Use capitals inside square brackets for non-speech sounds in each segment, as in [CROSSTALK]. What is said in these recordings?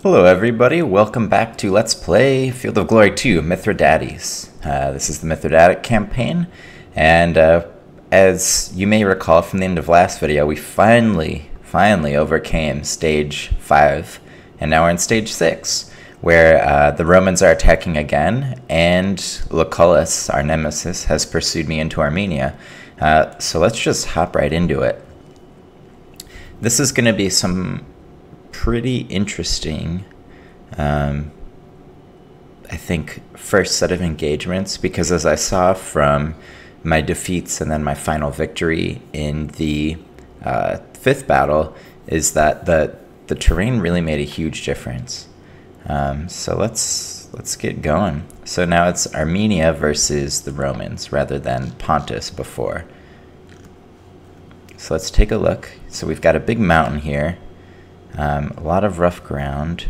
Hello everybody, welcome back to Let's Play Field of Glory 2, Mithridates. Uh, this is the Mithridatic campaign, and uh, as you may recall from the end of last video, we finally, finally overcame Stage 5, and now we're in Stage 6, where uh, the Romans are attacking again, and Lucullus, our nemesis, has pursued me into Armenia. Uh, so let's just hop right into it. This is going to be some pretty interesting, um, I think, first set of engagements because as I saw from my defeats and then my final victory in the uh, fifth battle, is that the the terrain really made a huge difference. Um, so let's let's get going. So now it's Armenia versus the Romans rather than Pontus before. So let's take a look. So we've got a big mountain here. Um, a lot of rough ground.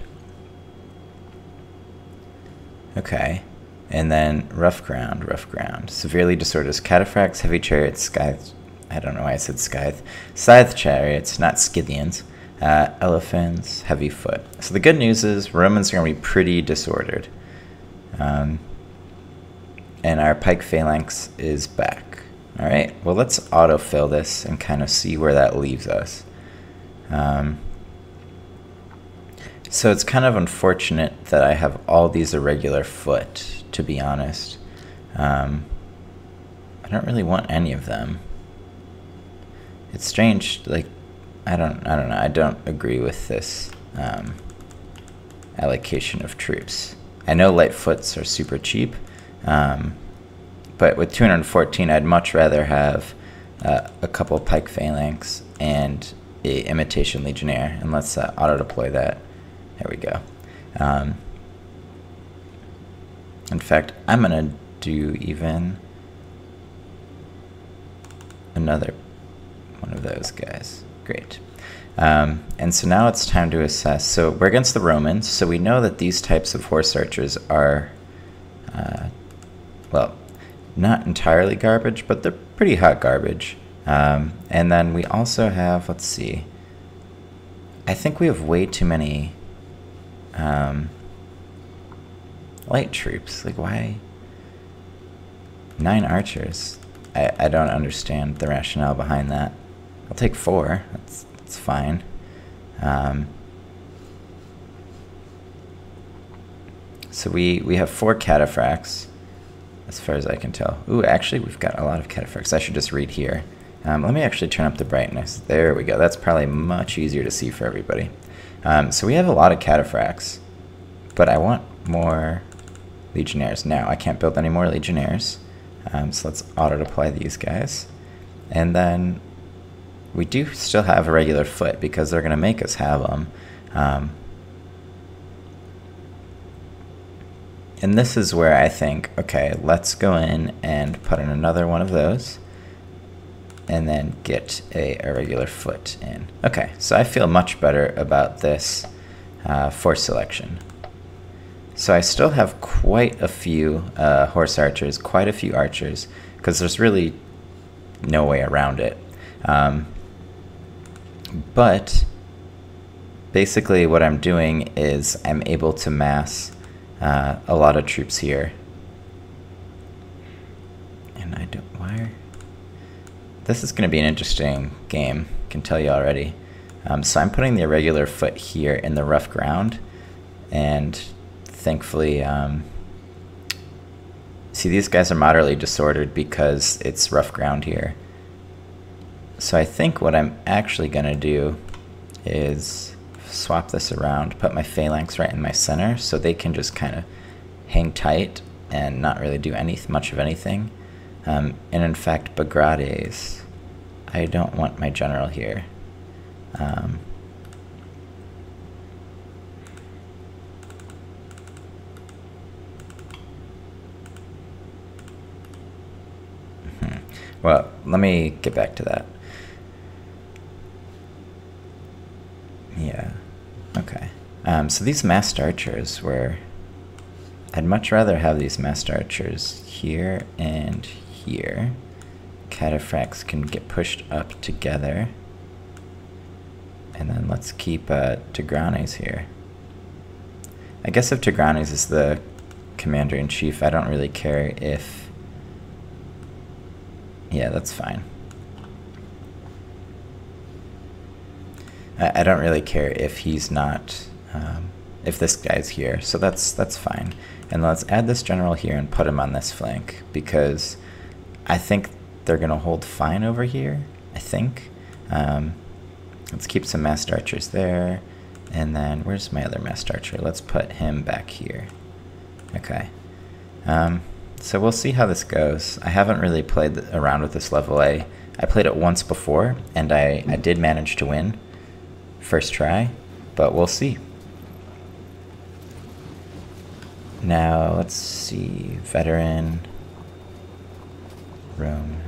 Okay. And then rough ground, rough ground. Severely disordered cataphracts, heavy chariots, scythe. I don't know why I said scythe. Scythe chariots, not Scythians. Uh, elephants, heavy foot. So the good news is Romans are going to be pretty disordered. Um, and our pike phalanx is back. Alright, well let's autofill this and kind of see where that leaves us. Um, so it's kind of unfortunate that I have all these irregular foot, to be honest. Um, I don't really want any of them. It's strange, like, I don't, I don't know, I don't agree with this um, allocation of troops. I know light foots are super cheap, um, but with 214, I'd much rather have uh, a couple pike phalanx and a imitation legionnaire, and let's uh, auto deploy that. There we go. Um, in fact, I'm going to do even another one of those guys. Great. Um, and so now it's time to assess. So we're against the Romans, so we know that these types of horse archers are, uh, well, not entirely garbage, but they're pretty hot garbage. Um, and then we also have, let's see, I think we have way too many um, light troops. Like, why? Nine archers. I, I don't understand the rationale behind that. I'll take four. That's, that's fine. Um, so we, we have four cataphracts, as far as I can tell. Ooh, actually, we've got a lot of cataphracts. I should just read here. Um, let me actually turn up the brightness. There we go. That's probably much easier to see for everybody. Um, so we have a lot of cataphracts, but I want more legionnaires. Now, I can't build any more legionnaires, um, so let's auto-deploy these guys. And then we do still have a regular foot because they're going to make us have them. Um, and this is where I think, okay, let's go in and put in another one of those and then get a, regular foot in. Okay, so I feel much better about this uh, force selection. So I still have quite a few uh, horse archers, quite a few archers, because there's really no way around it. Um, but basically what I'm doing is I'm able to mass uh, a lot of troops here. And I don't, why this is going to be an interesting game, can tell you already. Um, so I'm putting the irregular foot here in the rough ground, and thankfully, um, see these guys are moderately disordered because it's rough ground here. So I think what I'm actually going to do is swap this around, put my phalanx right in my center so they can just kind of hang tight and not really do any much of anything. Um, and in fact, Bagrades, I don't want my general here. Um, hmm. well, let me get back to that. Yeah, okay. Um, so these massed archers were... I'd much rather have these massed archers here and here. Cataphracts can get pushed up together. And then let's keep uh, Tigranes here. I guess if Tigranes is the commander-in-chief, I don't really care if... Yeah, that's fine. I, I don't really care if he's not... Um, if this guy's here, so that's that's fine. And let's add this general here and put him on this flank, because I think they're going to hold fine over here, I think. Um, let's keep some massed archers there. And then, where's my other masked archer? Let's put him back here. Okay. Um, so we'll see how this goes. I haven't really played around with this level A. I played it once before, and I, I did manage to win first try, but we'll see. Now, let's see. Veteran. Rome.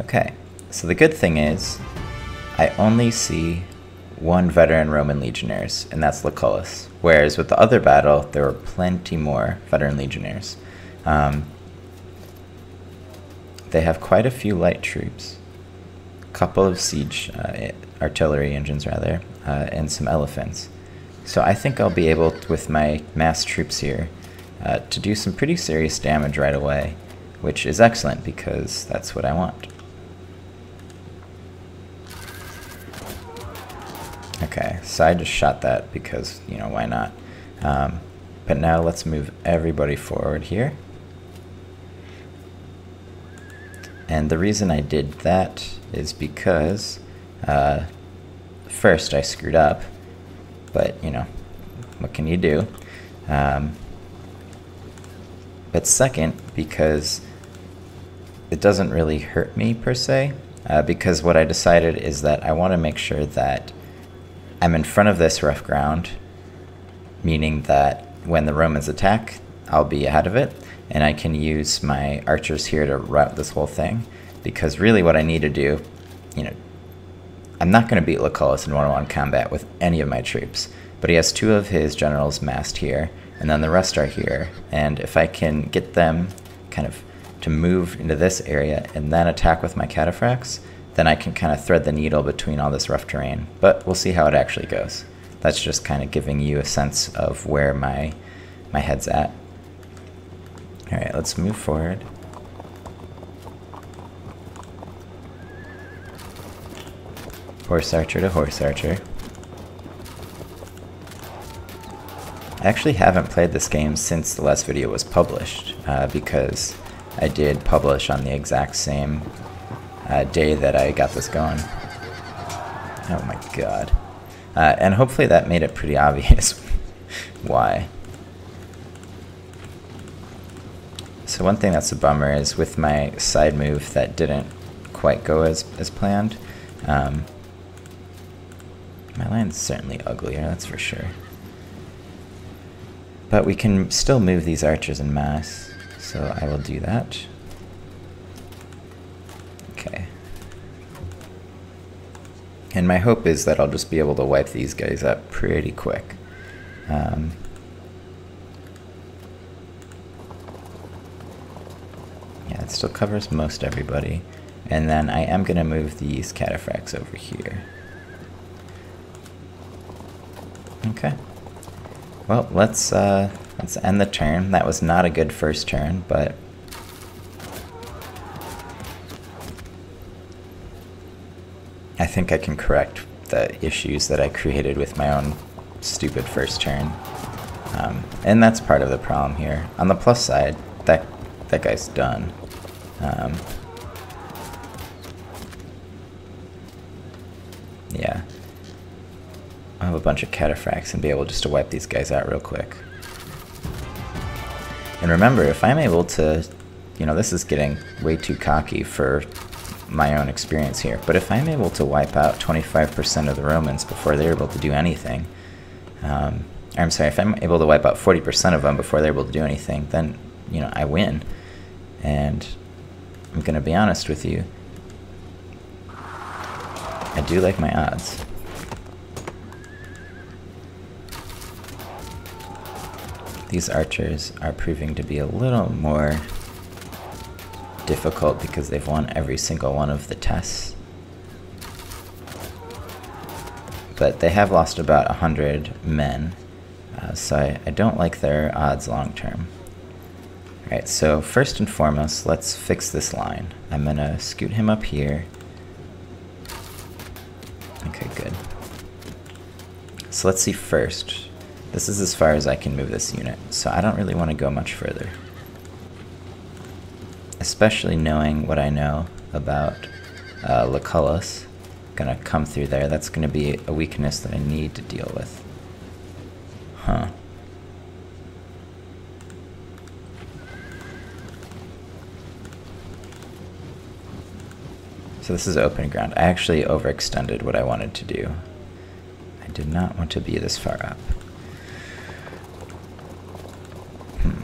Okay, so the good thing is, I only see one veteran Roman legionnaires, and that's Lucullus. Whereas with the other battle, there were plenty more veteran legionnaires. Um, they have quite a few light troops, a couple of siege uh, artillery engines rather, uh, and some elephants. So I think I'll be able, to, with my mass troops here, uh, to do some pretty serious damage right away, which is excellent because that's what I want. Okay, so I just shot that because, you know, why not? Um, but now let's move everybody forward here. And the reason I did that is because, uh, first I screwed up but you know, what can you do? Um, but second, because it doesn't really hurt me per se, uh, because what I decided is that I want to make sure that I'm in front of this rough ground, meaning that when the Romans attack, I'll be ahead of it, and I can use my archers here to route this whole thing. Because really, what I need to do, you know, I'm not going to beat Lucullus in one-on-one combat with any of my troops, but he has two of his generals massed here, and then the rest are here. And if I can get them kind of to move into this area and then attack with my cataphracts, then I can kind of thread the needle between all this rough terrain. But we'll see how it actually goes. That's just kind of giving you a sense of where my my head's at. All right, let's move forward. Horse archer to horse archer. I actually haven't played this game since the last video was published, uh, because I did publish on the exact same uh, day that I got this going. Oh my god. Uh, and hopefully that made it pretty [LAUGHS] obvious why. So one thing that's a bummer is with my side move that didn't quite go as, as planned, um, my line's certainly uglier, that's for sure. But we can still move these archers in mass, so I will do that. Okay. And my hope is that I'll just be able to wipe these guys up pretty quick. Um, yeah, it still covers most everybody. And then I am going to move these cataphracts over here. Okay. Well, let's uh, let's end the turn. That was not a good first turn, but I think I can correct the issues that I created with my own stupid first turn. Um, and that's part of the problem here. On the plus side, that that guy's done. Um, yeah. I'll have a bunch of cataphracts and be able just to wipe these guys out real quick. And remember, if I'm able to, you know, this is getting way too cocky for my own experience here, but if I'm able to wipe out 25% of the Romans before they're able to do anything, um, I'm sorry, if I'm able to wipe out 40% of them before they're able to do anything, then, you know, I win. And I'm going to be honest with you, I do like my odds. These archers are proving to be a little more difficult because they've won every single one of the tests. but they have lost about 100 men, uh, so I, I don't like their odds long term. Alright, so first and foremost, let's fix this line. I'm gonna scoot him up here. Okay, good. So let's see first. This is as far as I can move this unit, so I don't really want to go much further. Especially knowing what I know about uh, Lucullus. Gonna come through there. That's gonna be a weakness that I need to deal with. Huh. So this is open ground. I actually overextended what I wanted to do. I did not want to be this far up. Hmm.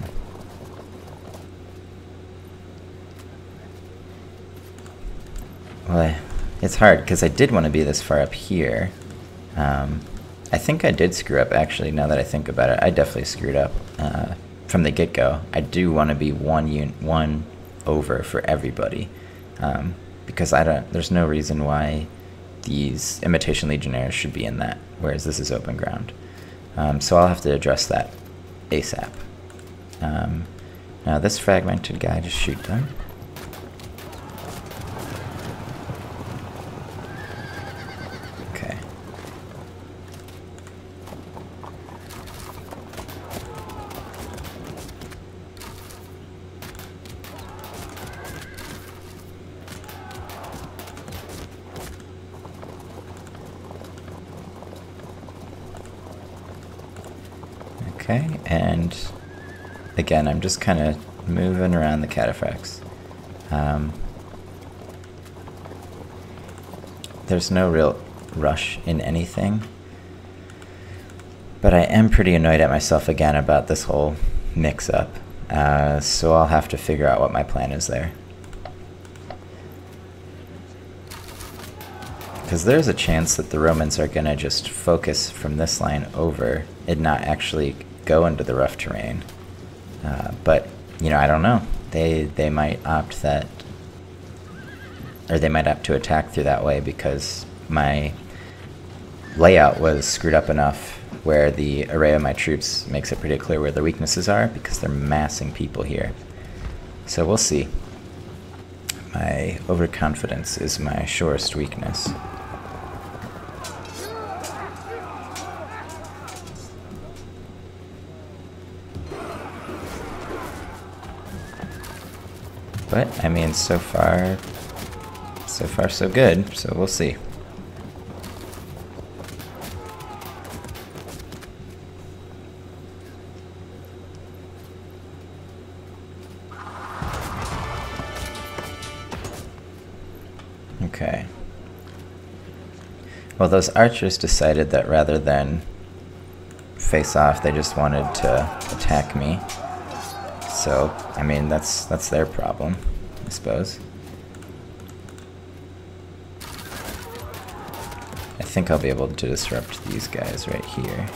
Well, it's hard because I did want to be this far up here. Um, I think I did screw up actually. Now that I think about it, I definitely screwed up uh, from the get-go. I do want to be one un one over for everybody um, because I don't. There's no reason why these imitation legionnaires should be in that, whereas this is open ground. Um, so I'll have to address that ASAP. Um, now this fragmented guy, just shoot them. Okay, and again, I'm just kind of moving around the cataphracts. Um, there's no real rush in anything, but I am pretty annoyed at myself again about this whole mix-up, uh, so I'll have to figure out what my plan is there. Because there's a chance that the Romans are going to just focus from this line over and not actually go into the rough terrain. Uh, but you know, I don't know. They they might opt that, or they might opt to attack through that way because my layout was screwed up enough where the array of my troops makes it pretty clear where their weaknesses are because they're massing people here. So we'll see. My overconfidence is my surest weakness. But, I mean, so far, so far so good, so we'll see. Okay. Well, those archers decided that rather than face off, they just wanted to attack me. So, I mean, that's that's their problem, I suppose. I think I'll be able to disrupt these guys right here.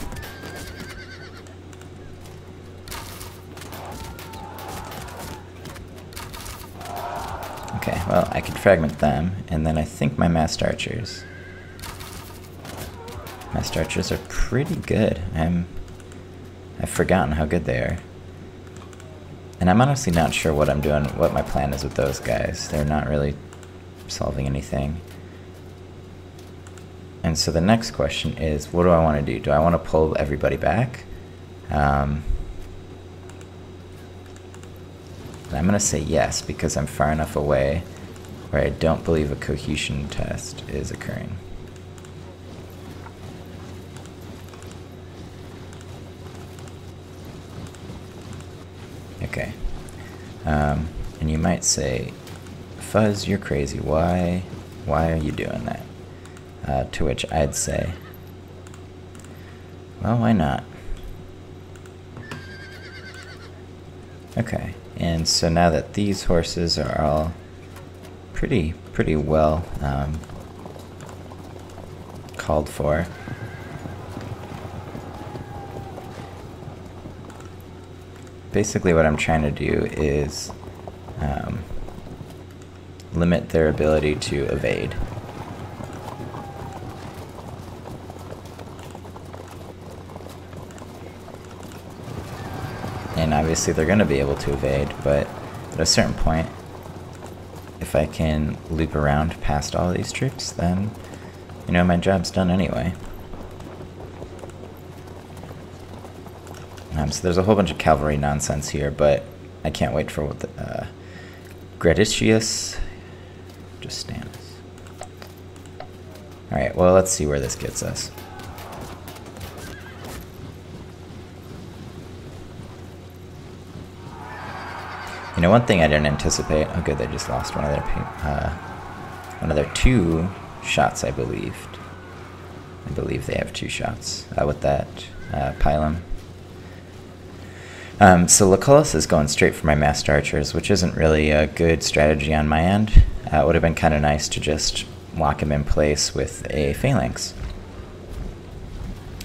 Okay, well, I could fragment them, and then I think my massed archers. Massed archers are pretty good. I'm... I've forgotten how good they are. And I'm honestly not sure what I'm doing, what my plan is with those guys. They're not really solving anything. And so the next question is, what do I want to do? Do I want to pull everybody back? Um, I'm going to say yes, because I'm far enough away where I don't believe a cohesion test is occurring. Okay. Um, and you might say, Fuzz, you're crazy. Why, why are you doing that? Uh, to which I'd say, well, why not? Okay, and so now that these horses are all pretty, pretty well um, called for, basically what I'm trying to do is um, limit their ability to evade. And obviously they're going to be able to evade, but at a certain point, if I can loop around past all these troops, then, you know, my job's done anyway. Um, so there's a whole bunch of cavalry nonsense here, but I can't wait for what the, uh, just stands. Alright, well, let's see where this gets us. You know, one thing I didn't anticipate. Oh, good, they just lost one of their uh, one of their two shots, I believed. I believe they have two shots uh, with that uh, pylon. Um, so Lucullus is going straight for my massed archers, which isn't really a good strategy on my end. Uh, it would have been kind of nice to just lock him in place with a phalanx.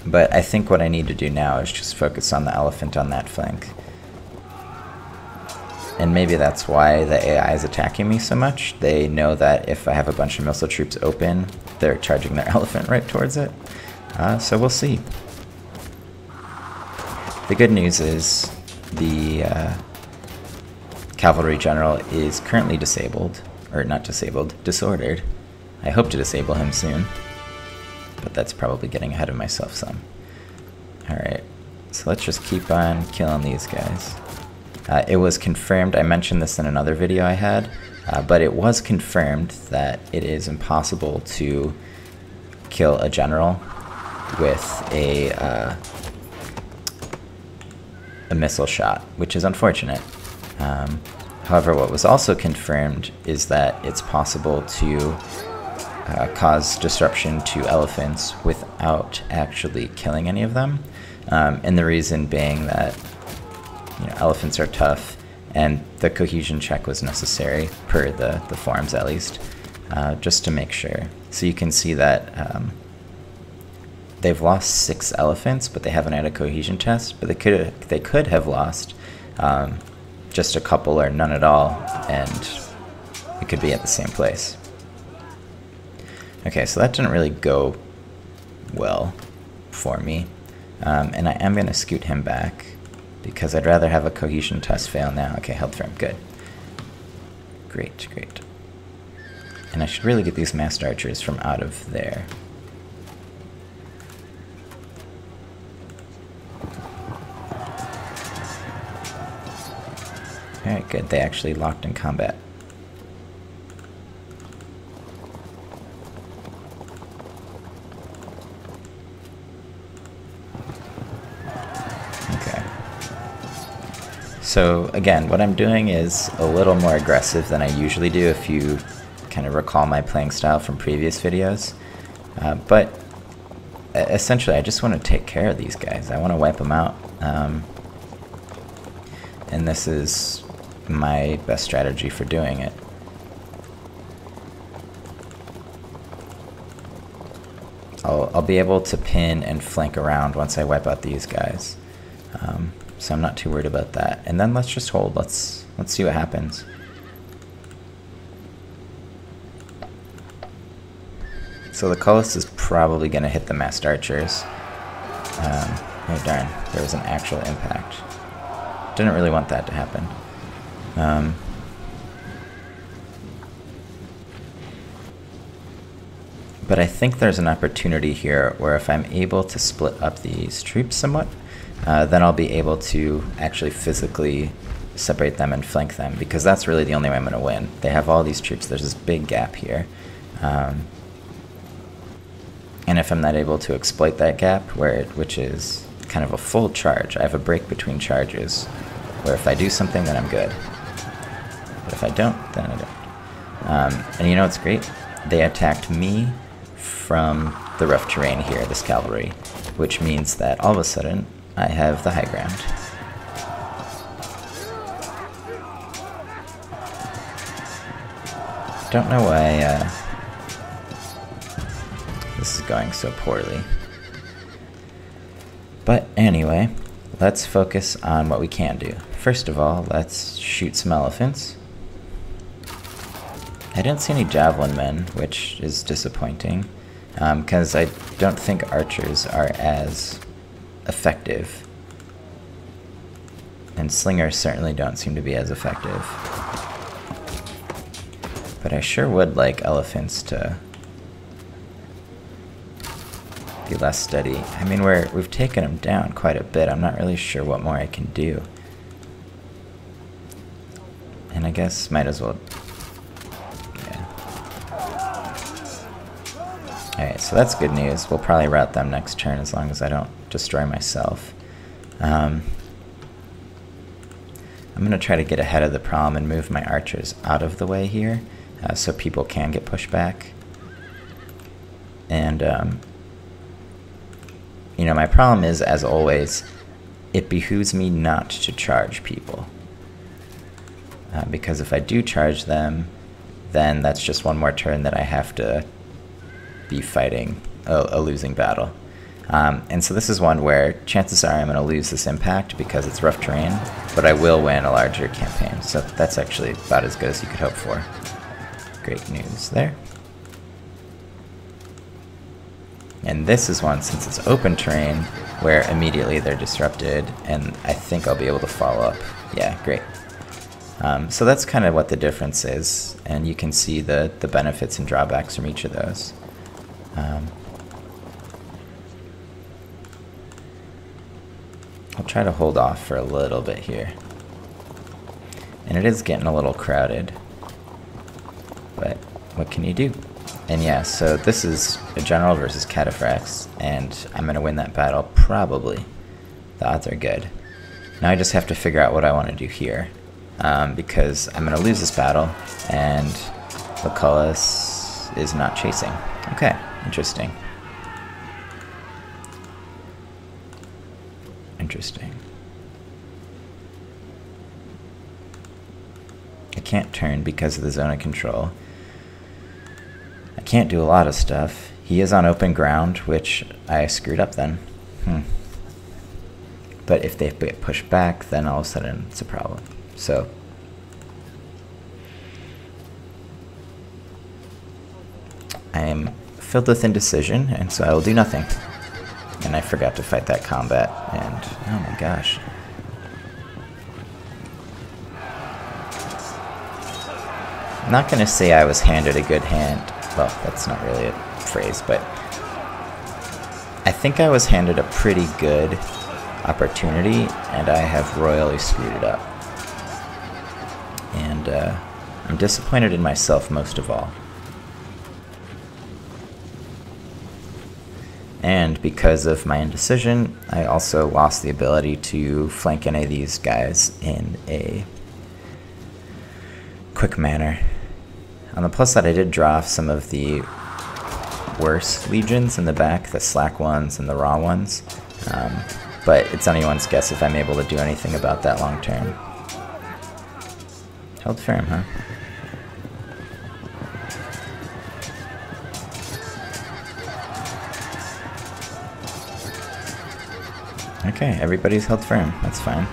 But I think what I need to do now is just focus on the elephant on that flank. And maybe that's why the AI is attacking me so much. They know that if I have a bunch of missile troops open, they're charging their [LAUGHS] elephant right towards it. Uh, so we'll see. The good news is the uh, cavalry general is currently disabled, or not disabled, disordered. I hope to disable him soon, but that's probably getting ahead of myself some. Alright, so let's just keep on killing these guys. Uh, it was confirmed, I mentioned this in another video I had, uh, but it was confirmed that it is impossible to kill a general with a, uh, missile shot, which is unfortunate. Um, however, what was also confirmed is that it's possible to uh, cause disruption to elephants without actually killing any of them. Um, and the reason being that you know, elephants are tough, and the cohesion check was necessary, per the, the forums at least, uh, just to make sure. So you can see that um, they've lost six elephants, but they haven't had a cohesion test, but they could, they could have lost um, just a couple or none at all, and it could be at the same place. Okay, so that didn't really go well for me. Um, and I am going to scoot him back because I'd rather have a cohesion test fail now. Okay, held firm, good. Great, great. And I should really get these massed archers from out of there. Alright, good. They actually locked in combat. Okay. So again, what I'm doing is a little more aggressive than I usually do if you kind of recall my playing style from previous videos. Uh, but essentially, I just want to take care of these guys. I want to wipe them out. Um, and this is my best strategy for doing it. I'll, I'll be able to pin and flank around once I wipe out these guys. Um, so I'm not too worried about that. And then let's just hold. Let's let's see what happens. So Lucullus is probably going to hit the massed archers. Um, oh darn, there was an actual impact. Didn't really want that to happen. Um, but I think there's an opportunity here where if I'm able to split up these troops somewhat, uh, then I'll be able to actually physically separate them and flank them because that's really the only way I'm going to win. They have all these troops. There's this big gap here. Um, and if I'm not able to exploit that gap, where it, which is kind of a full charge, I have a break between charges, where if I do something, then I'm good. But if I don't, then I don't. Um, and you know what's great? They attacked me from the rough terrain here, this cavalry, which means that all of a sudden I have the high ground. Don't know why uh, this is going so poorly. But anyway, let's focus on what we can do. First of all, let's shoot some elephants. I didn't see any javelin men, which is disappointing, because um, I don't think archers are as effective And slingers certainly don't seem to be as effective. But I sure would like elephants to be less steady. I mean, we're, we've taken them down quite a bit. I'm not really sure what more I can do. And I guess might as well... Alright, so that's good news. We'll probably route them next turn as long as I don't destroy myself. Um, I'm going to try to get ahead of the problem and move my archers out of the way here uh, so people can get pushed back. And um, you know, my problem is, as always, it behooves me not to charge people. Uh, because if I do charge them, then that's just one more turn that I have to be fighting a, a losing battle. Um, and so this is one where chances are I'm going to lose this impact because it's rough terrain, but I will win a larger campaign. So that's actually about as good as you could hope for. Great news there. And this is one, since it's open terrain, where immediately they're disrupted, and I think I'll be able to follow up. Yeah, great. Um, so that's kind of what the difference is, and you can see the, the benefits and drawbacks from each of those. Um, I'll try to hold off for a little bit here. And it is getting a little crowded, but what can you do? And yeah, so this is a general versus cataphracts, and I'm going to win that battle, probably. The odds are good. Now I just have to figure out what I want to do here, um, because I'm going to lose this battle, and Lucullus is not chasing. Okay, interesting. Interesting. I can't turn because of the zone of control I can't do a lot of stuff. He is on open ground, which I screwed up then. Hmm. But if they get pushed back, then all of a sudden it's a problem. So. I am filled with indecision, and so I will do nothing. And I forgot to fight that combat, and oh my gosh. I'm not to say I was handed a good hand well, that's not really a phrase, but I think I was handed a pretty good opportunity, and I have royally screwed it up. And uh, I'm disappointed in myself most of all. And because of my indecision, I also lost the ability to flank any of these guys in a quick manner. On the plus side, I did draw off some of the worse legions in the back, the slack ones and the raw ones. Um, but it's anyone's guess if I'm able to do anything about that long term. Held firm, huh? Okay, everybody's held firm. That's fine.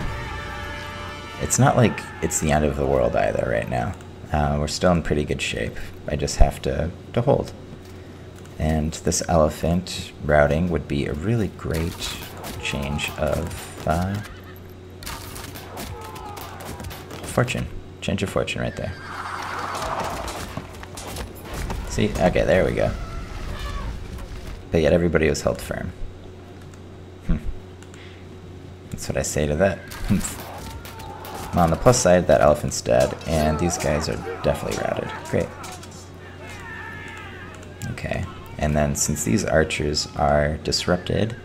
It's not like it's the end of the world either right now. Uh, we're still in pretty good shape. I just have to, to hold. And this elephant routing would be a really great change of uh, fortune. Change of fortune right there. See? Okay, there we go. But yet everybody was held firm. That's what I say to that. [LAUGHS] On the plus side, that elephant's dead, and these guys are definitely routed. Great. Okay, and then since these archers are disrupted,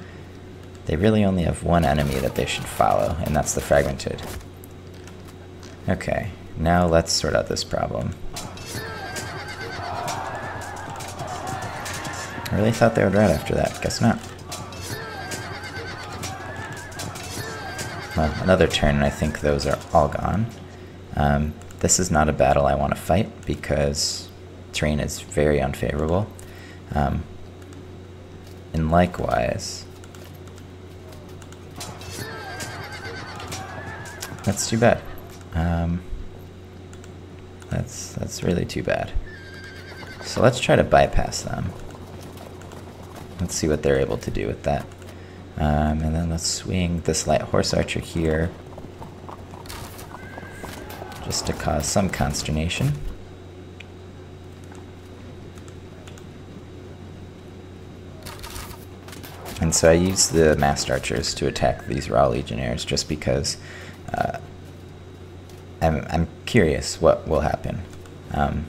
they really only have one enemy that they should follow, and that's the fragmented. Okay, now let's sort out this problem. I really thought they would rout after that. Guess not. Well, another turn, and I think those are all gone. Um, this is not a battle I want to fight because terrain is very unfavorable. Um, and likewise, that's too bad. Um, that's that's really too bad. So let's try to bypass them. Let's see what they're able to do with that. Um, and then let's swing this light horse archer here. just to cause some consternation. And so I use the massed archers to attack these raw legionnaires just because uh, I'm, I'm curious what will happen. Um,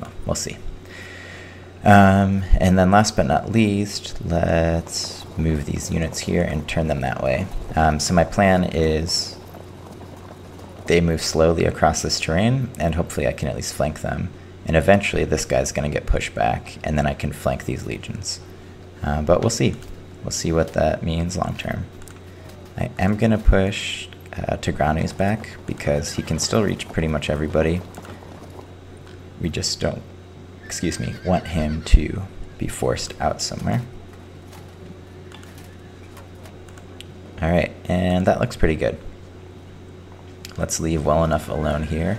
well, we'll see. Um, and then last but not least, let's move these units here and turn them that way. Um, so my plan is they move slowly across this terrain, and hopefully I can at least flank them. And eventually this guy's going to get pushed back, and then I can flank these legions. Uh, but we'll see. We'll see what that means long term. I am going to push uh, Tigranes back, because he can still reach pretty much everybody. We just don't, excuse me, want him to be forced out somewhere. Alright, and that looks pretty good. Let's leave well enough alone here.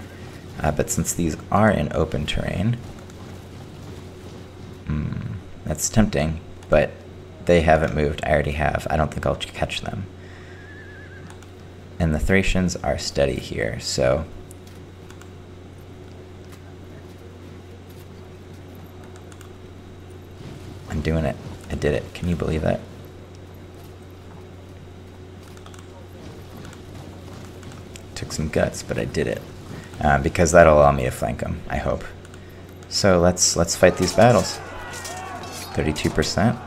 Uh, but since these are in open terrain, hmm, that's tempting, but they haven't moved. I already have. I don't think I'll catch them. And the Thracians are steady here, so... I'm doing it. I did it. Can you believe that? Took some guts, but I did it. Uh, because that'll allow me to flank them, I hope. So let's let's fight these battles. 32%.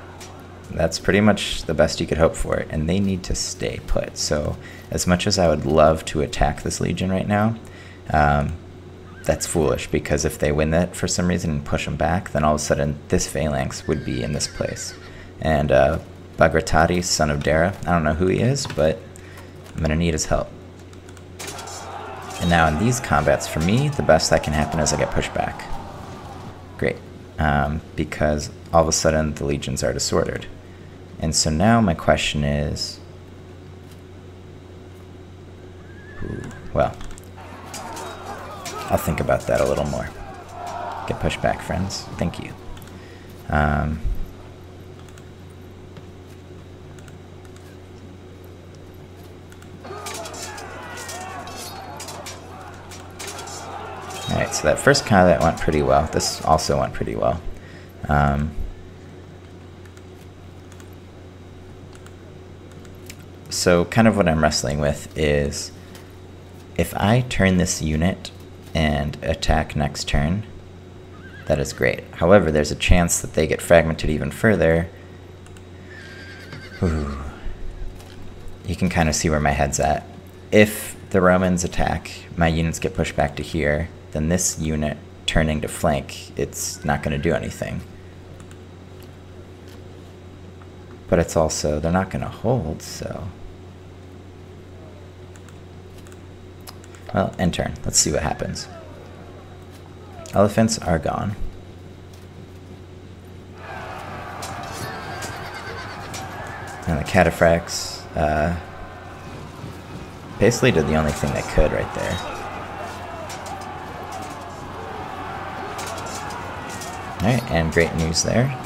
That's pretty much the best you could hope for, and they need to stay put. So as much as I would love to attack this legion right now, um, that's foolish because if they win that for some reason and push them back, then all of a sudden this phalanx would be in this place. And uh, Bagratati, son of Dara, I don't know who he is, but I'm going to need his help. And now in these combats, for me, the best that can happen is I get pushed back. Great. Um, because all of a sudden the legions are disordered. And so now my question is... Ooh, well, I'll think about that a little more. Get pushed back, friends. Thank you. Um, Alright, so that first combat went pretty well. This also went pretty well. Um, so kind of what I'm wrestling with is if I turn this unit and attack next turn, that is great. However, there's a chance that they get fragmented even further. Ooh. You can kind of see where my head's at. If the Romans attack, my units get pushed back to here, then this unit turning to flank, it's not going to do anything. But it's also, they're not going to hold, so... Well, end turn. Let's see what happens. Elephants are gone. And the cataphracts uh, basically did the only thing they could right there. Alright, and great news there.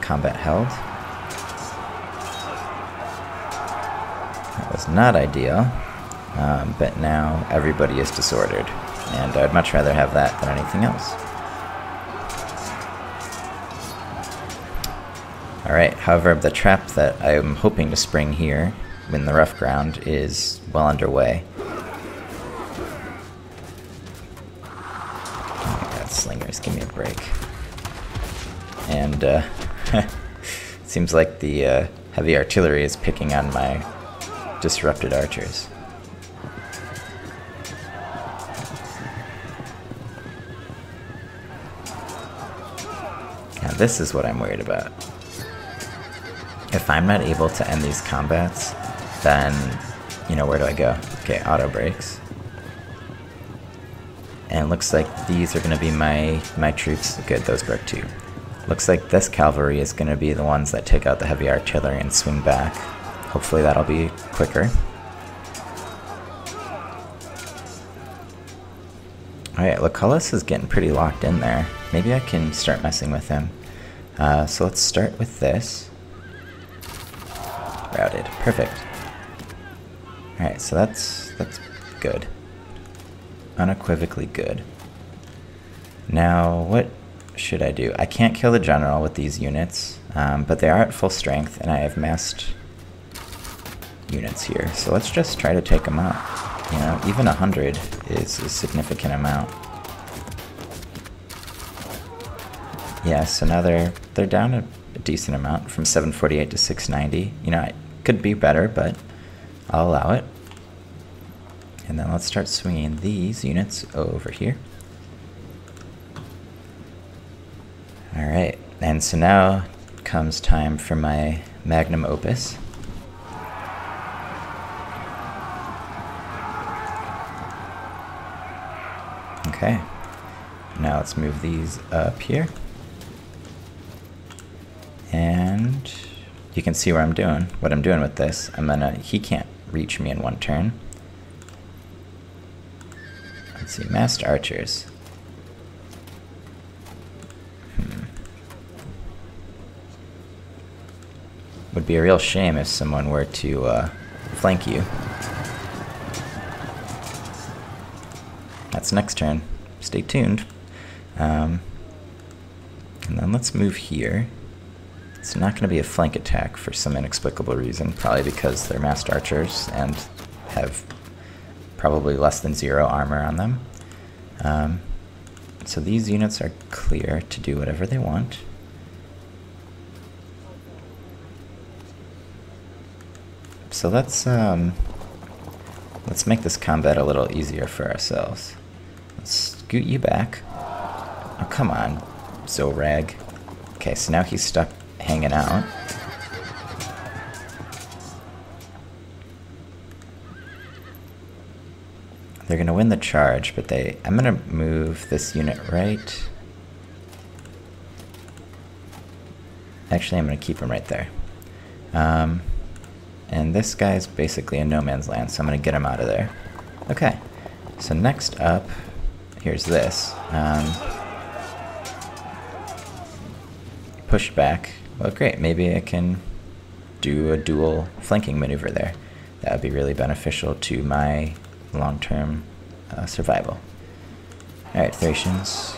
Combat held. That was not ideal, um, but now everybody is disordered, and I'd much rather have that than anything else. Alright, however, the trap that I'm hoping to spring here in the rough ground is well underway. Oh my god, slingers, give me a break and uh, [LAUGHS] seems like the uh, heavy artillery is picking on my disrupted archers. Now this is what I'm worried about. If I'm not able to end these combats, then, you know, where do I go? Okay, auto breaks. And looks like these are going to be my, my troops. Good, those broke too. Looks like this cavalry is going to be the ones that take out the heavy artillery and swing back. Hopefully that'll be quicker. Alright, Lucullus is getting pretty locked in there. Maybe I can start messing with him. Uh, so let's start with this. Routed. Perfect. Alright, so that's that's good. unequivocally good. Now, what should I do? I can't kill the general with these units, um, but they are at full strength, and I have massed units here. So let's just try to take them out. You know, even 100 is a significant amount. Yeah, so now they're, they're down a, a decent amount from 748 to 690. You know, it could be better, but I'll allow it. And then let's start swinging these units over here. Alright, and so now comes time for my magnum opus. Okay, now let's move these up here. And you can see where I'm doing, what I'm doing with this. I'm gonna, he can't reach me in one turn. Let's see, massed archers. Hmm. Would be a real shame if someone were to uh, flank you. That's next turn. Stay tuned. Um, and then let's move here. It's not going to be a flank attack for some inexplicable reason, probably because they're massed archers and have probably less than zero armor on them. Um, so these units are clear to do whatever they want. So let's um, let's make this combat a little easier for ourselves. Let's scoot you back. Oh, come on, Zorag. Okay, so now he's stuck hanging out. They're gonna win the charge, but they... I'm gonna move this unit right... Actually, I'm gonna keep him right there. Um, and this guy's basically in no man's land, so I'm gonna get him out of there. Okay, so next up, here's this. Um, push back. Well, great. Maybe I can do a dual flanking maneuver there. That would be really beneficial to my long-term uh, survival. Alright, Thracians.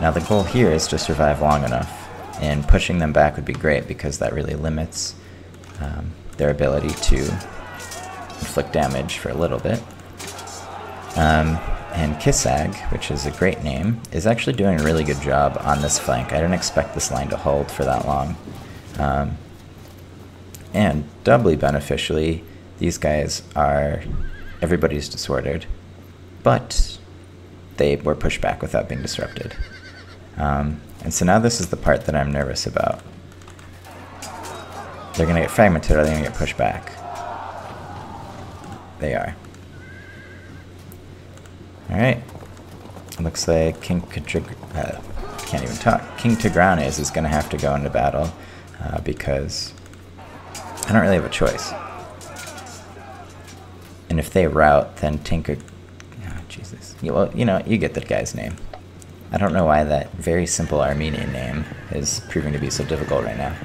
Now the goal here is to survive long enough, and pushing them back would be great because that really limits um, their ability to inflict damage for a little bit. Um, and Kissag, which is a great name, is actually doing a really good job on this flank. I didn't expect this line to hold for that long. Um, and doubly beneficially, these guys are, everybody's disordered, but they were pushed back without being disrupted. Um, and so now this is the part that I'm nervous about. They're going to get fragmented or they're going to get pushed back. They are. Alright. Looks like King uh, can't even talk. King Tigranes is going to have to go into battle uh, because I don't really have a choice. And if they rout, then Tinker... Oh, Jesus. You, well, you know, you get the guy's name. I don't know why that very simple Armenian name is proving to be so difficult right now.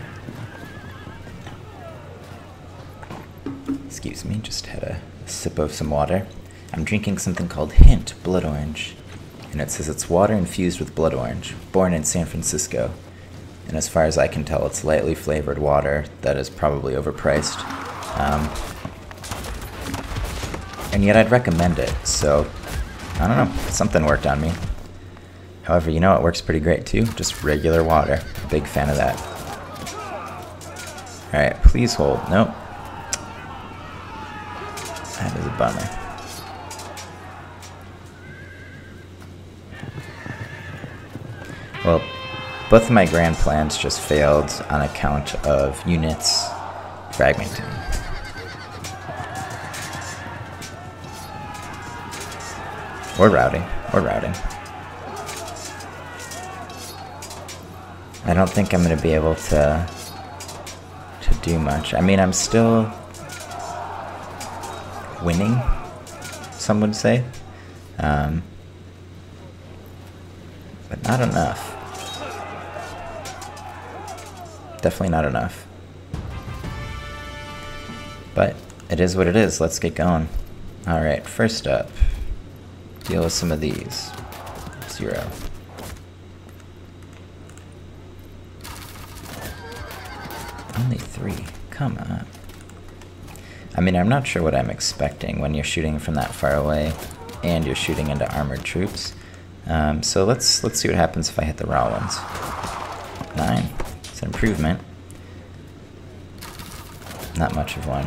Excuse me, just had a sip of some water. I'm drinking something called Hint Blood Orange. And it says it's water infused with blood orange, born in San Francisco. And as far as I can tell, it's lightly flavored water that is probably overpriced. Um, and yet I'd recommend it, so I don't know, something worked on me. However, you know it works pretty great too, just regular water. Big fan of that. Alright, please hold. Nope. That is a bummer. Well, both of my grand plans just failed on account of units fragmenting. Or routing. Or routing. I don't think I'm going to be able to to do much. I mean, I'm still winning, some would say. Um, but not enough. Definitely not enough. But it is what it is. Let's get going. Alright, first up, deal with some of these. Zero. Only three. Come on. I mean, I'm not sure what I'm expecting when you're shooting from that far away and you're shooting into armored troops. Um, so let's let's see what happens if I hit the raw ones. Nine. An improvement. Not much of one.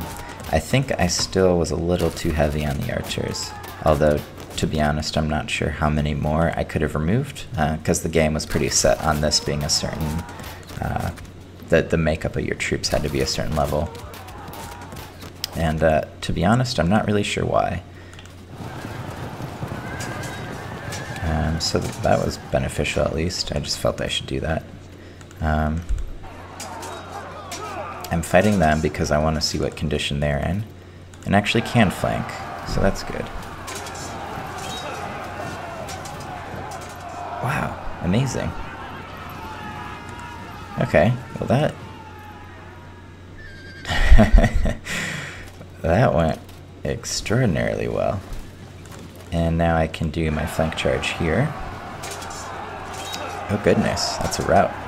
I think I still was a little too heavy on the archers. Although, to be honest, I'm not sure how many more I could have removed, because uh, the game was pretty set on this being a certain... Uh, that the makeup of your troops had to be a certain level. And uh, to be honest, I'm not really sure why. Um, so th that was beneficial at least. I just felt I should do that. Um, I'm fighting them because I want to see what condition they're in. And actually can flank, so that's good. Wow, amazing. Okay, well that... [LAUGHS] that went extraordinarily well. And now I can do my flank charge here. Oh goodness, that's a rout.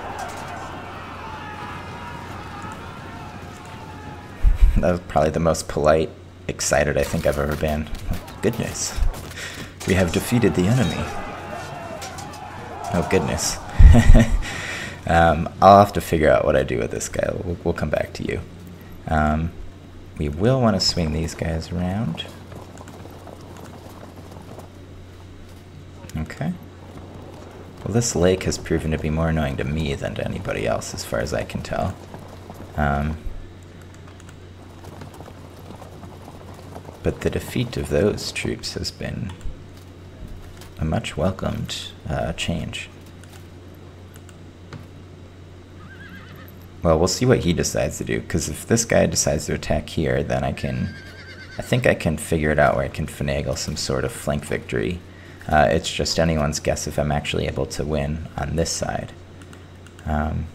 That was probably the most polite, excited I think I've ever been. Goodness. We have defeated the enemy. Oh goodness. [LAUGHS] um, I'll have to figure out what I do with this guy. We'll, we'll come back to you. Um, we will want to swing these guys around. Okay. Well, this lake has proven to be more annoying to me than to anybody else, as far as I can tell. Um, but the defeat of those troops has been a much welcomed uh, change. Well, we'll see what he decides to do, because if this guy decides to attack here, then I can... I think I can figure it out where I can finagle some sort of flank victory uh, it's just anyone's guess if I'm actually able to win on this side. Um,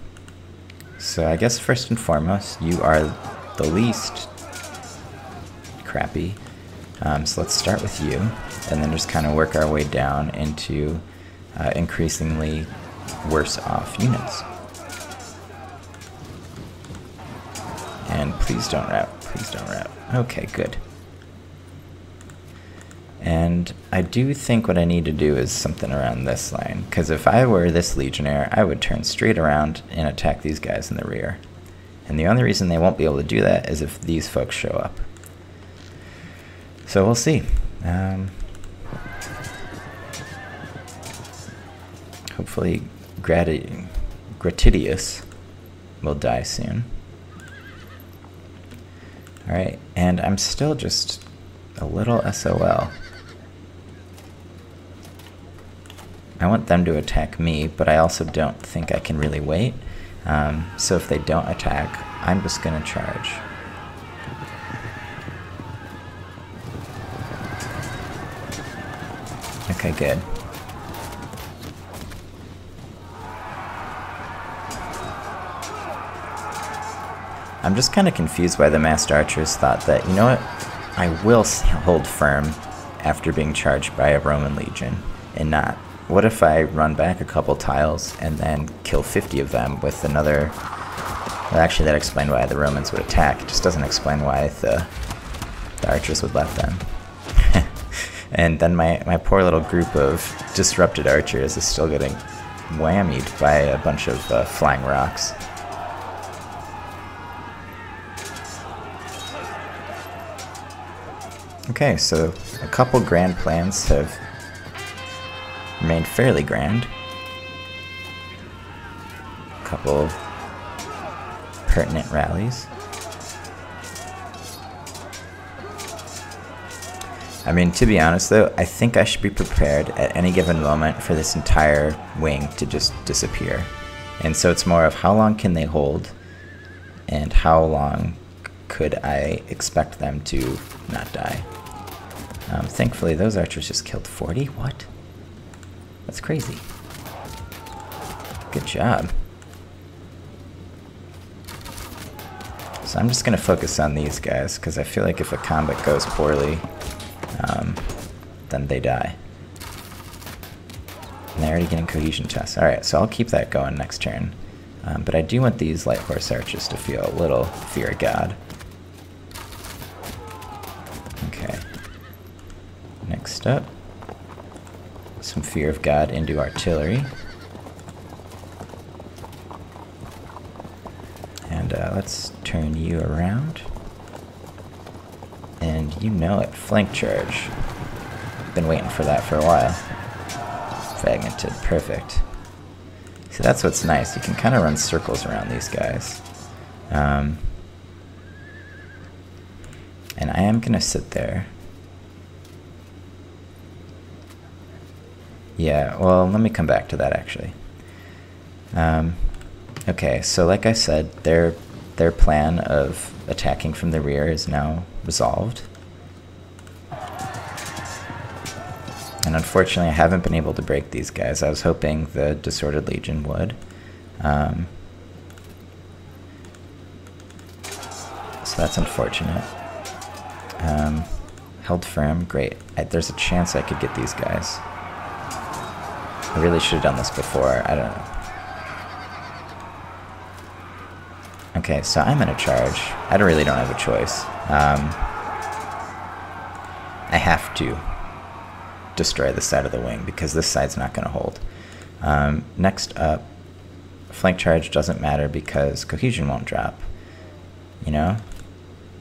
so I guess first and foremost, you are the least crappy. Um, so let's start with you, and then just kind of work our way down into uh, increasingly worse off units. And please don't wrap, please don't wrap. Okay, good. And I do think what I need to do is something around this line, because if I were this Legionnaire, I would turn straight around and attack these guys in the rear. And the only reason they won't be able to do that is if these folks show up. So we'll see. Um, hopefully Grati Gratidius will die soon. Alright, and I'm still just a little SOL. I want them to attack me, but I also don't think I can really wait. Um, so if they don't attack, I'm just going to charge. Okay, good. I'm just kind of confused why the Massed Archers thought that, you know what, I will hold firm after being charged by a Roman Legion and not what if I run back a couple tiles and then kill 50 of them with another... Well, actually, that explained why the Romans would attack. It just doesn't explain why the, the archers would let them. And then my, my poor little group of disrupted archers is still getting whammied by a bunch of uh, flying rocks. Okay, so a couple grand plans have remained fairly grand. A couple pertinent rallies. I mean, to be honest though, I think I should be prepared at any given moment for this entire wing to just disappear. And so it's more of how long can they hold and how long could I expect them to not die. Um, thankfully, those archers just killed 40? What? That's crazy. Good job. So I'm just going to focus on these guys, because I feel like if a combat goes poorly, um, then they die. And they're already getting cohesion tests. Alright, so I'll keep that going next turn. Um, but I do want these light horse archers to feel a little fear of God. Okay. Next up, some fear of God into artillery. And uh, let's turn you around. You know it, flank charge. Been waiting for that for a while. Fragmented, perfect. See, that's what's nice. You can kind of run circles around these guys. Um, and I am going to sit there. Yeah, well, let me come back to that actually. Um, okay, so like I said, their their plan of attacking from the rear is now resolved. And unfortunately, I haven't been able to break these guys. I was hoping the Disordered Legion would. Um, so that's unfortunate. Um, held firm, great. I, there's a chance I could get these guys. I really should have done this before, I don't know. Okay, so I'm in a charge. I really don't have a choice. Um, I have to destroy the side of the wing because this side's not going to hold. Um, next up, flank charge doesn't matter because cohesion won't drop. You know?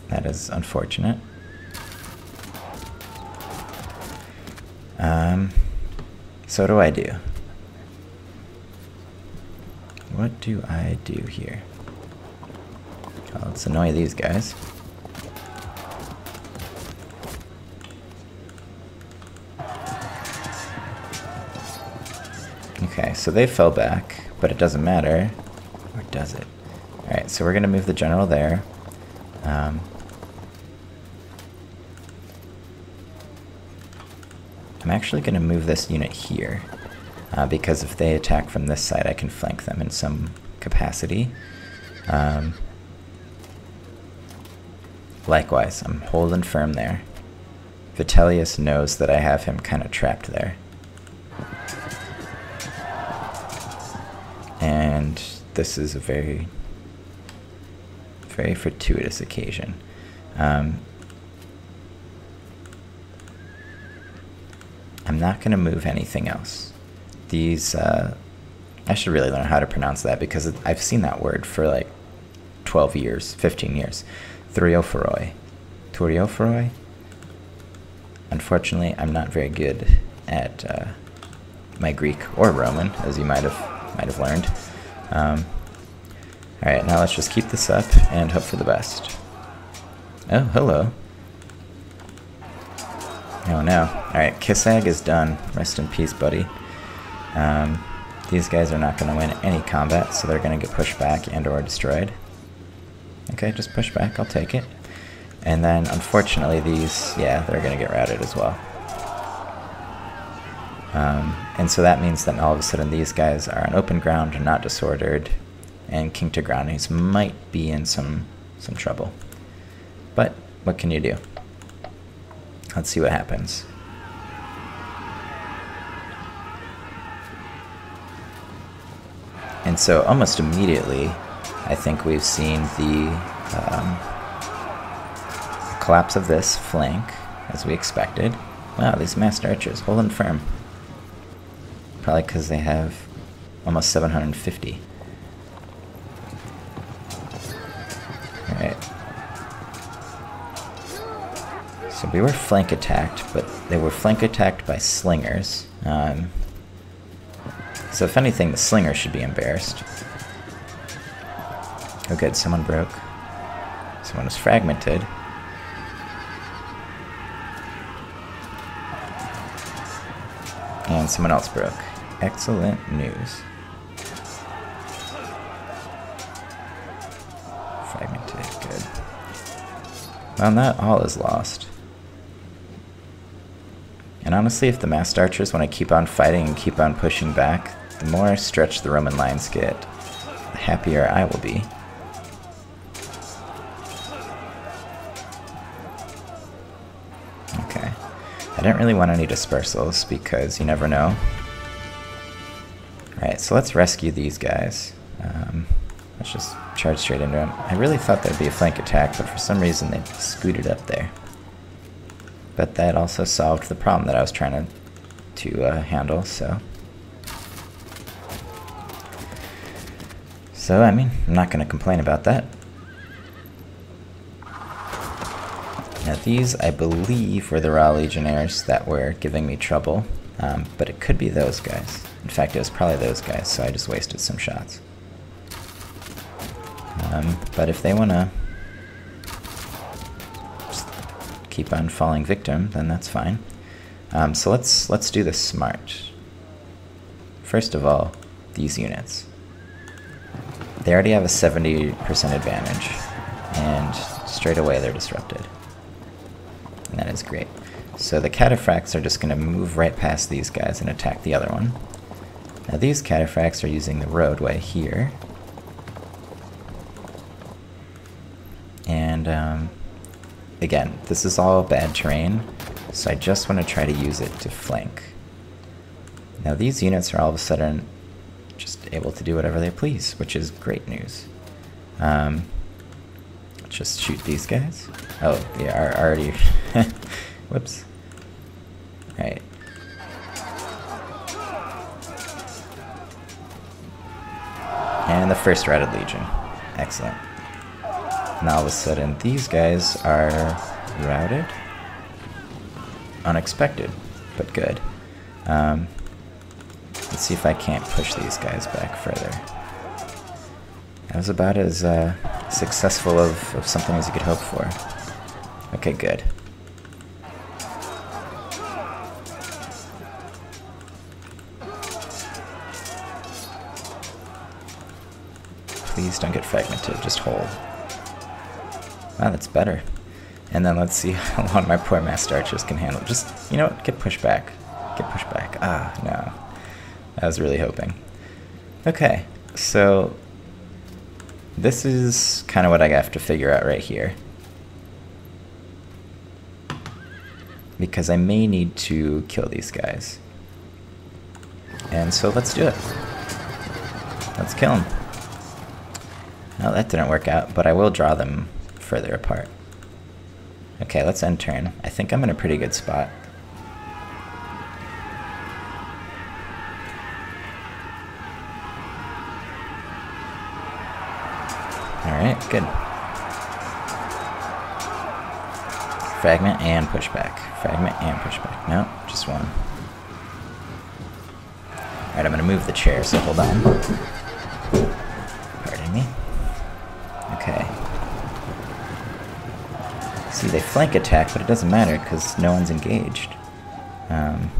That is unfortunate. Um, so what do I do? What do I do here? Well, let's annoy these guys. So they fell back, but it doesn't matter. Or does it? Alright, so we're going to move the general there. Um, I'm actually going to move this unit here, uh, because if they attack from this side, I can flank them in some capacity. Um, likewise, I'm holding firm there. Vitellius knows that I have him kind of trapped there. And this is a very, very fortuitous occasion. Um, I'm not going to move anything else. These, uh, I should really learn how to pronounce that because I've seen that word for like 12 years, 15 years. Thureophoroi. Turiophoroi? Unfortunately, I'm not very good at uh, my Greek or Roman, as you might have might have learned. Um, all right, now let's just keep this up and hope for the best. Oh, hello. Oh no. Alright, Kissag is done. Rest in peace, buddy. Um, these guys are not going to win any combat, so they're going to get pushed back and or destroyed. Okay, just push back. I'll take it. And then, unfortunately, these, yeah, they're going to get routed as well. Um, and so that means that all of a sudden these guys are on open ground and not disordered, and King Tigranes might be in some, some trouble. But what can you do? Let's see what happens. And so almost immediately, I think we've seen the um, collapse of this flank, as we expected. Wow, these massed archers holding firm. Probably because they have almost 750. Alright. So we were flank attacked, but they were flank attacked by slingers. Um, so if anything, the slinger should be embarrassed. Oh good, someone broke. Someone was fragmented. Someone else broke. Excellent news. Fragmented, good. Well, not all is lost. And honestly, if the massed archers want to keep on fighting and keep on pushing back, the more stretched the Roman lines get, the happier I will be. I didn't really want any dispersals because you never know. Alright, so let's rescue these guys. Um, let's just charge straight into them. I really thought there'd be a flank attack, but for some reason they scooted up there. But that also solved the problem that I was trying to, to uh, handle, so... So, I mean, I'm not going to complain about that. These, I believe, were the Raw Legionnaires that were giving me trouble, um, but it could be those guys. In fact, it was probably those guys, so I just wasted some shots. Um, but if they want to keep on falling victim, then that's fine. Um, so let's let's do this smart. First of all, these units. They already have a 70% advantage, and straight away they're disrupted. That is great. So the cataphracts are just going to move right past these guys and attack the other one. Now these cataphracts are using the roadway here. And um, again, this is all bad terrain, so I just want to try to use it to flank. Now these units are all of a sudden just able to do whatever they please, which is great news. Um, just shoot these guys. Oh, they are already... [LAUGHS] Whoops. Alright. And the first routed legion. Excellent. Now all of a sudden these guys are routed. Unexpected, but good. Um, let's see if I can't push these guys back further. That was about as uh, successful of, of something as you could hope for. Okay, good. Please don't get fragmented, just hold. Wow, that's better. And then let's see [LAUGHS] how long my poor Massed Archers can handle. Just, you know what, get pushed back. Get pushed back. Ah, no. I was really hoping. Okay, so this is kind of what I have to figure out right here. Because I may need to kill these guys. And so let's do it. Let's kill them. No, that didn't work out, but I will draw them further apart. Okay, let's end turn. I think I'm in a pretty good spot. Alright, good. Fragment and pushback. Fragment and pushback. No, just one. Alright, I'm gonna move the chair, so hold on. Pardon me. Okay. See, they flank attack, but it doesn't matter because no one's engaged. Um,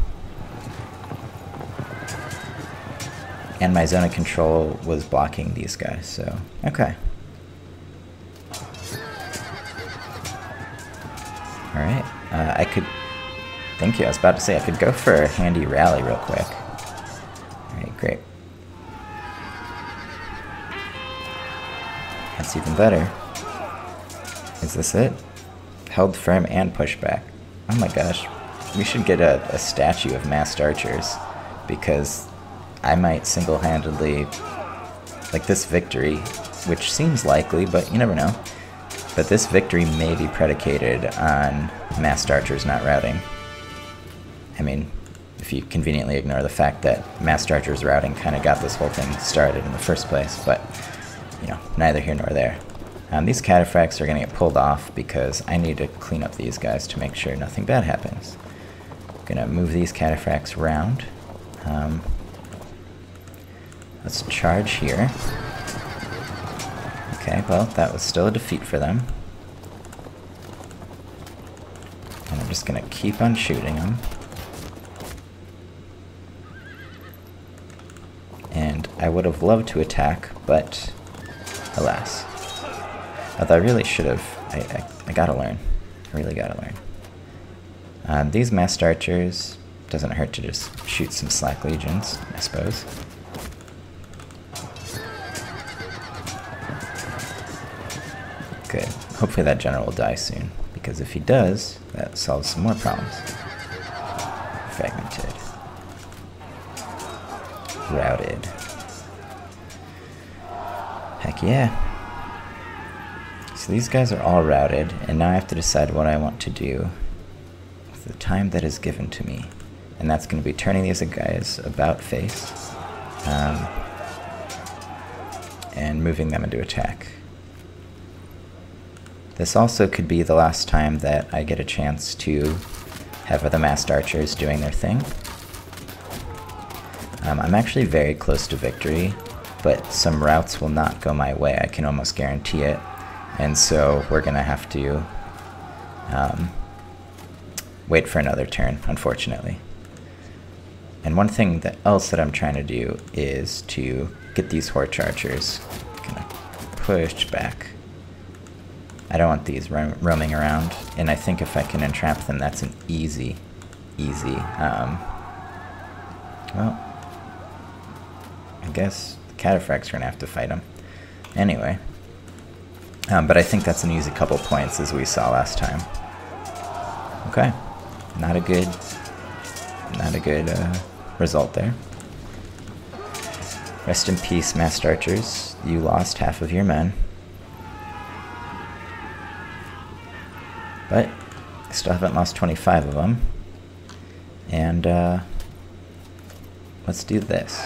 and my zone of control was blocking these guys, so okay. Thank you, I was about to say I could go for a handy rally real quick. Alright, great. That's even better. Is this it? Held firm and pushback. Oh my gosh. We should get a, a statue of massed archers. Because I might single-handedly... Like this victory, which seems likely, but you never know. But this victory may be predicated on massed archers not routing. I mean, if you conveniently ignore the fact that mass archers routing kind of got this whole thing started in the first place, but, you know, neither here nor there. Um, these cataphracts are going to get pulled off because I need to clean up these guys to make sure nothing bad happens. I'm going to move these cataphracts around. Um, let's charge here. Okay, well, that was still a defeat for them. And I'm just gonna keep on shooting them. would have loved to attack, but alas. Although I really should have. I, I, I, gotta learn. I really gotta learn. Um, these Massed archers, doesn't hurt to just shoot some slack legions, I suppose. Good. Hopefully that general will die soon, because if he does, that solves some more problems. Fragmented. Routed. Yeah. So these guys are all routed, and now I have to decide what I want to do with the time that is given to me. And that's going to be turning these guys about face, um, and moving them into attack. This also could be the last time that I get a chance to have the massed archers doing their thing. Um, I'm actually very close to victory, but some routes will not go my way. I can almost guarantee it. And so we're going to have to um, wait for another turn, unfortunately. And one thing that else that I'm trying to do is to get these Horde Chargers kind of pushed back. I don't want these ro roaming around, and I think if I can entrap them, that's an easy, easy, um, well, I guess Cataphracts are going to have to fight them. Anyway, um, but I think that's an easy couple points as we saw last time. Okay, not a good, not a good uh, result there. Rest in peace, Massed Archers. You lost half of your men. But I still haven't lost 25 of them. And uh, let's do this.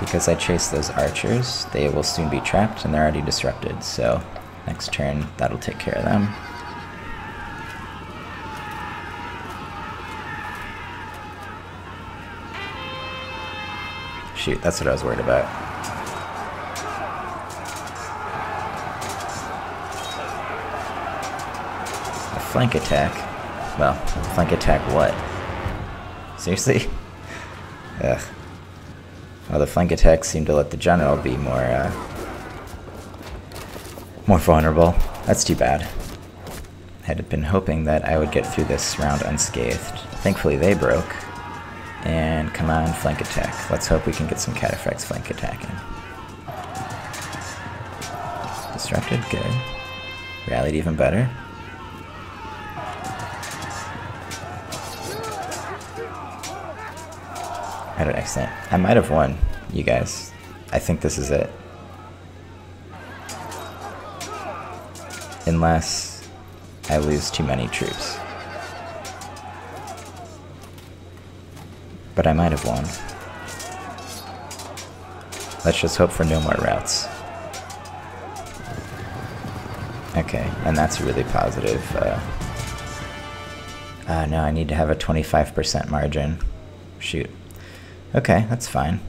Because I chase those archers, they will soon be trapped and they're already disrupted. So next turn, that'll take care of them. Shoot, that's what I was worried about. A flank attack? Well, a flank attack what? Seriously? [LAUGHS] Ugh. Well, the flank attacks seem to let the general be more, uh, more vulnerable. That's too bad. I had been hoping that I would get through this round unscathed. Thankfully they broke. And come on, flank attack. Let's hope we can get some cataphracts flank attacking. Disrupted, good. Rallied even better. I did excellent. I might have won, you guys. I think this is it. Unless I lose too many troops. but I might have won. Let's just hope for no more routes. Okay, and that's really positive. Uh, uh, no, I need to have a 25% margin. Shoot. Okay, that's fine.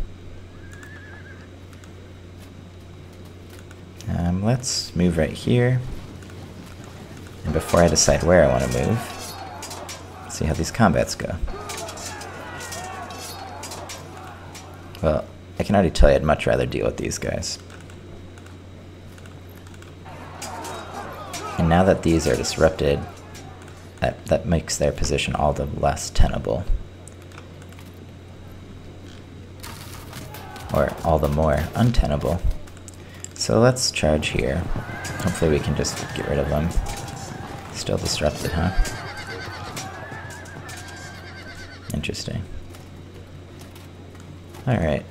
Um, let's move right here. And before I decide where I want to move, see how these combats go. Well, I can already tell you I'd much rather deal with these guys. And now that these are disrupted, that, that makes their position all the less tenable. Or all the more untenable. So let's charge here. Hopefully we can just get rid of them. Still disrupted, huh? Interesting. Alright.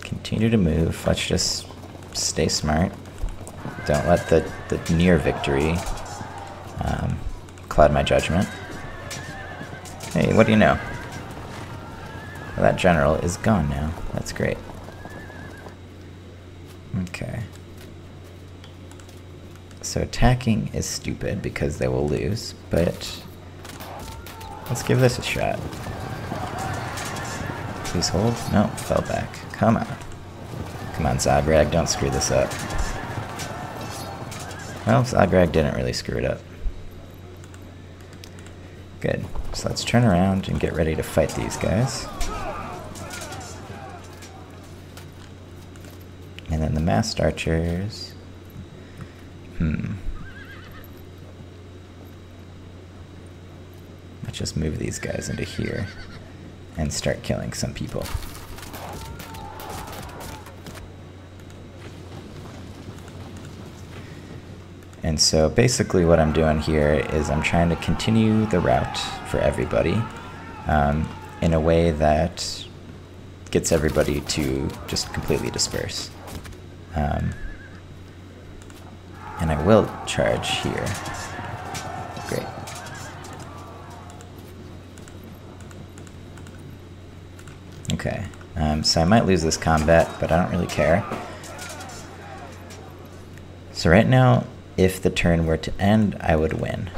Continue to move. Let's just stay smart. Don't let the, the near victory um, cloud my judgment. Hey, what do you know? Well, that general is gone now. That's great. Okay. So attacking is stupid because they will lose, but let's give this a shot. Please hold. No, fell back. Come on. Come on, Zagrag, don't screw this up. Well, Zagrag didn't really screw it up. Good. So let's turn around and get ready to fight these guys. And then the massed archers. Hmm. Let's just move these guys into here and start killing some people. And so basically what I'm doing here is I'm trying to continue the route for everybody. Um, in a way that gets everybody to just completely disperse. Um, and I will charge here. Great. Okay, um, so I might lose this combat, but I don't really care. So right now, if the turn were to end, I would win.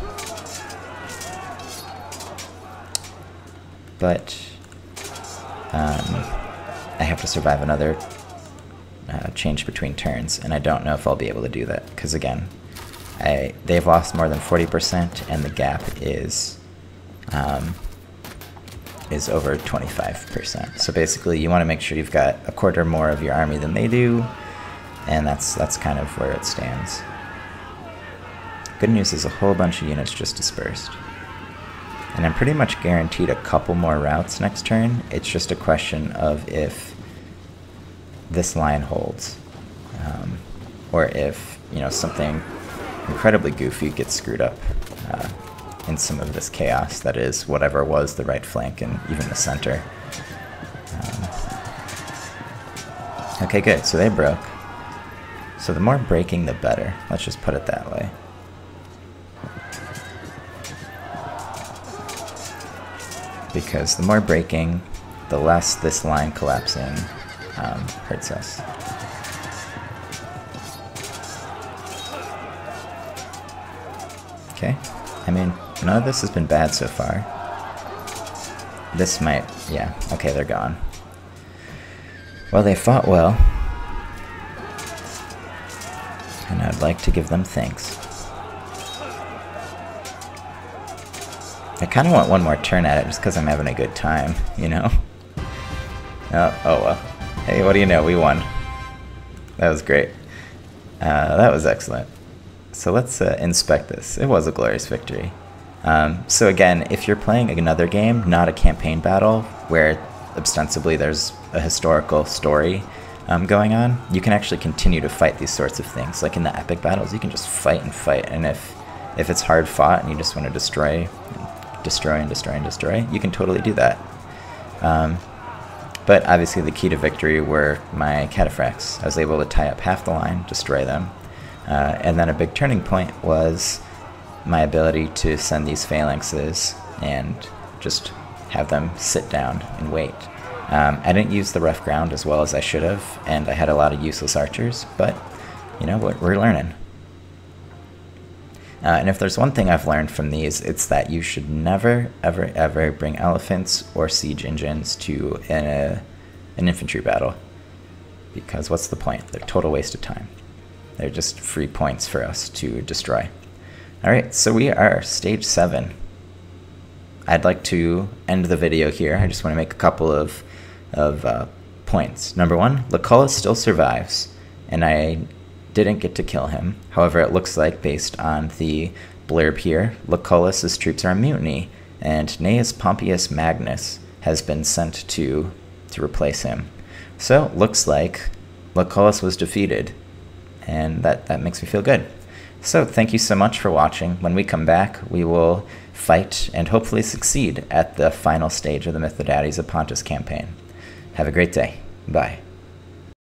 But um, I have to survive another uh, change between turns, and I don't know if I'll be able to do that, because again, I, they've lost more than 40%, and the gap is um, is over 25%. So basically, you want to make sure you've got a quarter more of your army than they do, and that's that's kind of where it stands. Good news is a whole bunch of units just dispersed. And I'm pretty much guaranteed a couple more routes next turn. It's just a question of if this line holds. Um, or if, you know, something incredibly goofy gets screwed up in some of this chaos that is whatever was the right flank and even the center. Um, okay, good. So they broke. So the more breaking, the better. Let's just put it that way. Because the more breaking, the less this line collapsing um, hurts us. Okay. I mean, none of this has been bad so far. This might... yeah. Okay, they're gone. Well, they fought well. And I'd like to give them thanks. I kind of want one more turn at it just because I'm having a good time, you know? [LAUGHS] Oh, oh well. Hey, what do you know? We won. That was great. Uh, that was excellent. So let's uh, inspect this. It was a glorious victory. Um, so again, if you're playing another game, not a campaign battle, where ostensibly there's a historical story um, going on, you can actually continue to fight these sorts of things. Like in the epic battles, you can just fight and fight, and if if it's hard fought and you just want to destroy, destroy and destroy and destroy, you can totally do that. Um, but obviously the key to victory were my cataphracts. I was able to tie up half the line, destroy them, uh, and then a big turning point was my ability to send these phalanxes and just have them sit down and wait. Um, I didn't use the rough ground as well as I should have, and I had a lot of useless archers, but you know what, we're learning. Uh, and if there's one thing I've learned from these, it's that you should never, ever, ever bring elephants or siege engines to an, an infantry battle. Because what's the point? They're total waste of time. They're just free points for us to destroy. Alright, so we are stage 7. I'd like to end the video here. I just want to make a couple of, of uh, points. Number one, Lucullus still survives, and I didn't get to kill him. However, it looks like, based on the blurb here, Lucullus's troops are in mutiny, and Gnaeus Pompeius Magnus has been sent to, to replace him. So, looks like Lucullus was defeated, and that, that makes me feel good. So, thank you so much for watching. When we come back, we will fight and hopefully succeed at the final stage of the Mithridates of Pontus campaign. Have a great day. Bye.